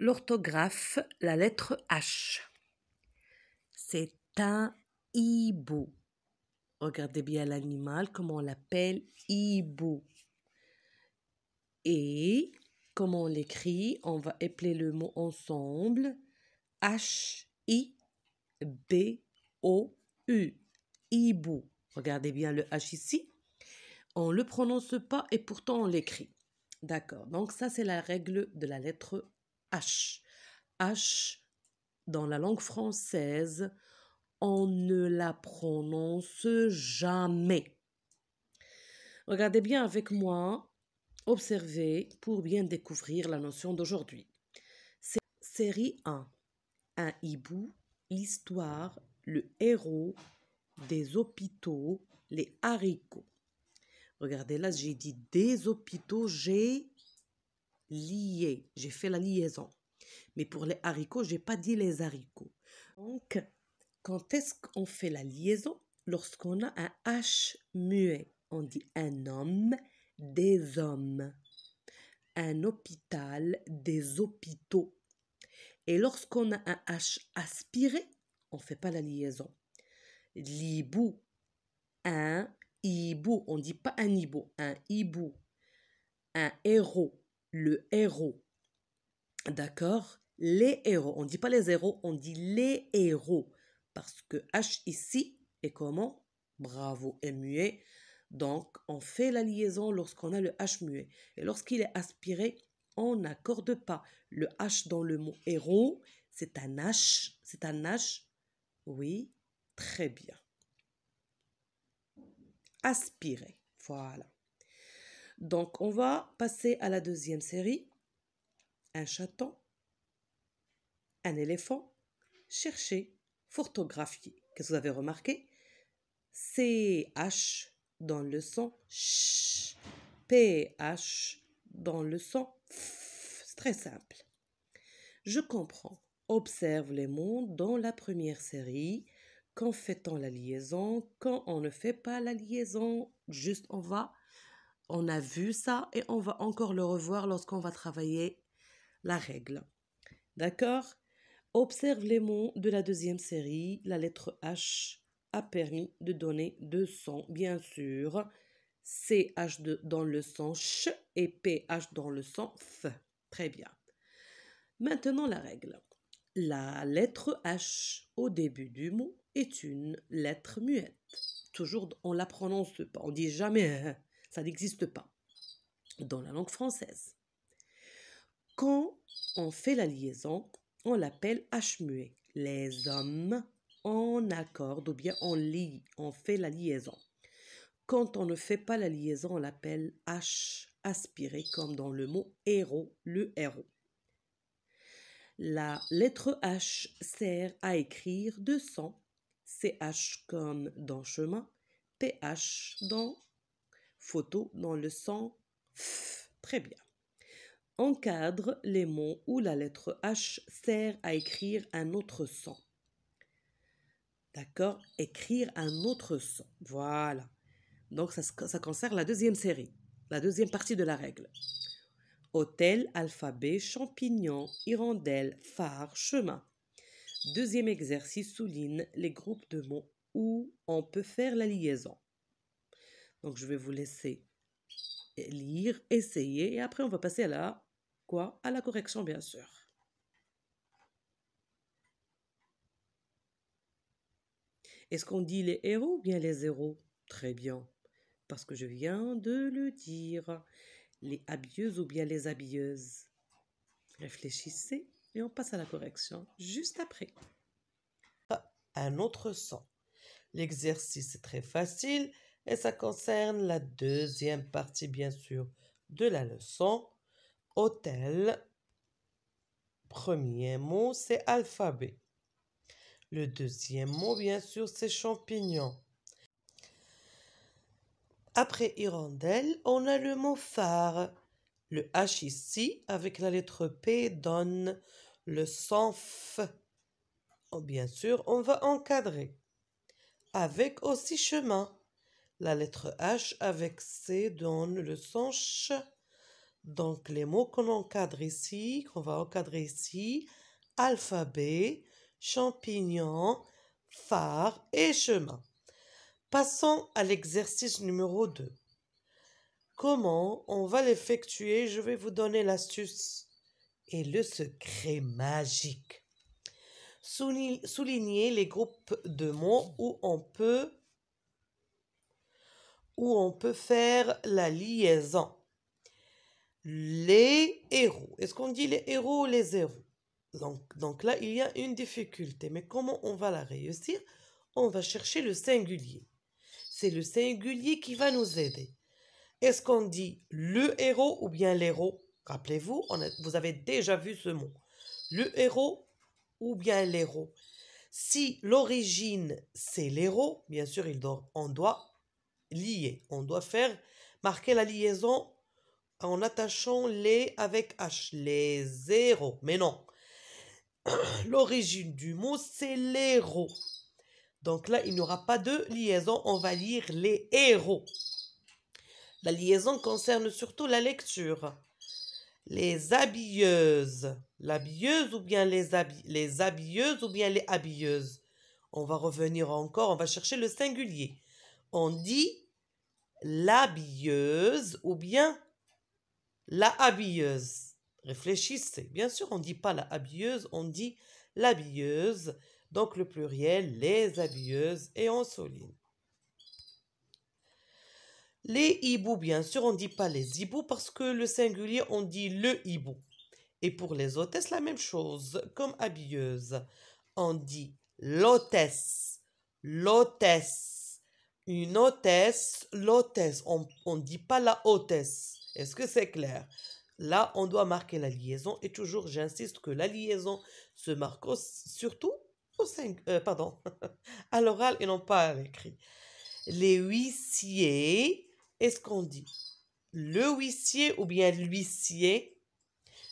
L'orthographe, la lettre H. C'est un hibou. Regardez bien l'animal, comment on l'appelle hibou. Et comment on l'écrit On va épeler le mot ensemble. H-I-B-O-U. Hibou. Regardez bien le H ici. On ne le prononce pas et pourtant on l'écrit. D'accord. Donc ça, c'est la règle de la lettre H. H, dans la langue française, on ne la prononce jamais. Regardez bien avec moi, observez pour bien découvrir la notion d'aujourd'hui. Série 1. Un hibou, l'histoire, le héros, des hôpitaux, les haricots. Regardez là, j'ai dit des hôpitaux, j'ai lié, j'ai fait la liaison. Mais pour les haricots, j'ai pas dit les haricots. Donc, quand est-ce qu'on fait la liaison? Lorsqu'on a un H muet, on dit un homme, des hommes. Un hôpital, des hôpitaux. Et lorsqu'on a un H aspiré, on fait pas la liaison. L'hibou, un hibou, on dit pas un hibou, un hibou. Un héros, le héros. D'accord? Les héros. On ne dit pas les héros, on dit les héros. Parce que H ici est comment? Bravo, est muet. Donc, on fait la liaison lorsqu'on a le H muet. Et lorsqu'il est aspiré, on n'accorde pas. Le H dans le mot héros, c'est un H. C'est un H. Oui, très bien. Aspiré. Voilà. Donc, on va passer à la deuxième série. Un chaton, un éléphant, chercher, photographier. Qu'est-ce que vous avez remarqué? CH dans le son ch, PH dans le son f. C'est très simple. Je comprends. Observe les mots dans la première série. Quand fait-on la liaison? Quand on ne fait pas la liaison? Juste, on va on a vu ça et on va encore le revoir lorsqu'on va travailler la règle. D'accord? Observe les mots de la deuxième série. La lettre H a permis de donner deux sons, bien sûr. CH dans le son ch et PH dans le son f. Très bien. Maintenant la règle. La lettre H au début du mot est une lettre muette. Toujours, on la prononce pas. On dit jamais hein. Ça n'existe pas dans la langue française. Quand on fait la liaison, on l'appelle H muet. Les hommes, on accorde ou bien on lit, on fait la liaison. Quand on ne fait pas la liaison, on l'appelle H aspiré, comme dans le mot héros, le héros. La lettre H sert à écrire deux sons. CH comme dans chemin, PH dans photo dans le sens F. Très bien. Encadre les mots où la lettre H sert à écrire un autre son. D'accord? Écrire un autre son. Voilà. Donc ça, ça concerne la deuxième série, la deuxième partie de la règle. Hôtel, alphabet, champignon, hirondelle, phare, chemin. Deuxième exercice souligne les groupes de mots où on peut faire la liaison. Donc, je vais vous laisser lire, essayer, et après, on va passer à la, quoi? À la correction, bien sûr. Est-ce qu'on dit les héros ou bien les zéros Très bien, parce que je viens de le dire. Les habilleuses ou bien les habilleuses? Réfléchissez et on passe à la correction juste après. Un autre son. L'exercice est très facile et ça concerne la deuxième partie, bien sûr, de la leçon. Hôtel. Premier mot, c'est alphabet. Le deuxième mot, bien sûr, c'est champignon. Après hirondelle, on a le mot phare. Le H ici, avec la lettre P, donne le son F. Oh, bien sûr, on va encadrer. Avec aussi chemin. La lettre H avec C donne le son ch. Donc, les mots qu'on encadre ici, qu'on va encadrer ici, alphabet, champignon, phare et chemin. Passons à l'exercice numéro 2. Comment on va l'effectuer? Je vais vous donner l'astuce et le secret magique. Soulignez les groupes de mots où on peut où on peut faire la liaison. Les héros. Est-ce qu'on dit les héros ou les héros? Donc, donc là, il y a une difficulté. Mais comment on va la réussir? On va chercher le singulier. C'est le singulier qui va nous aider. Est-ce qu'on dit le héros ou bien l'héros? Rappelez-vous, vous avez déjà vu ce mot. Le héros ou bien l'héros? Si l'origine c'est l'héros, bien sûr, il on doit On doit faire marquer la liaison en attachant les avec H, les zéros. Mais non, l'origine du mot c'est l'héros. Donc là, il n'y aura pas de liaison, on va lire les héros. La liaison concerne surtout la lecture. Les habilleuses. L'habilleuse ou bien les, les habilleuses ou bien les habilleuses. On va revenir encore, on va chercher le singulier. On dit l'habilleuse ou bien la habilleuse. Réfléchissez. Bien sûr, on ne dit pas la habilleuse, on dit l'habilleuse. Donc le pluriel, les habilleuses et on souligne. Les hiboux, bien sûr, on ne dit pas les hiboux parce que le singulier, on dit le hibou. Et pour les hôtesses, la même chose, comme habilleuse. On dit l'hôtesse, l'hôtesse. Une hôtesse, l'hôtesse. On ne dit pas la hôtesse. Est-ce que c'est clair? Là, on doit marquer la liaison. Et toujours, j'insiste que la liaison se marque surtout au euh, pardon, à l'oral et non pas à l'écrit. Les huissiers, est-ce qu'on dit le huissier ou bien l'huissier?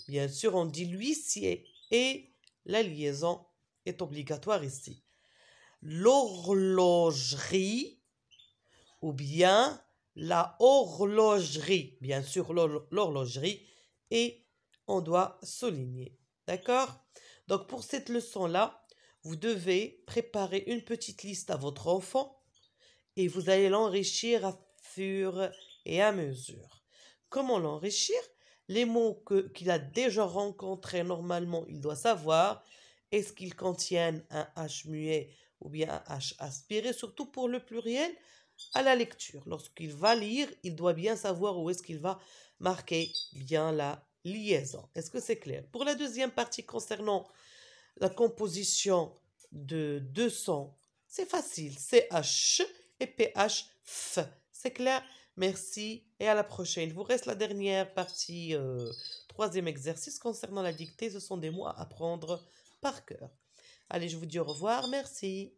Bien sûr, on dit l'huissier et la liaison est obligatoire ici. L'horlogerie ou bien la horlogerie. Bien sûr, l'horlogerie et on doit souligner. D'accord? Donc pour cette leçon-là, vous devez préparer une petite liste à votre enfant et vous allez l'enrichir à fur et à mesure. Comment l'enrichir? Les mots qu'il a déjà rencontrés normalement, il doit savoir est-ce qu'ils contiennent un H muet ou bien un H aspiré, surtout pour le pluriel, à la lecture. Lorsqu'il va lire, il doit bien savoir où est-ce qu'il va marquer bien la liaison. Est-ce que c'est clair? Pour la deuxième partie concernant la composition de deux sons, c'est facile. CH et PH, F. C'est clair? Merci et à la prochaine. Il vous reste la dernière partie, euh, troisième exercice concernant la dictée. Ce sont des mots à apprendre par cœur. Allez, je vous dis au revoir. Merci.